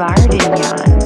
Vardignon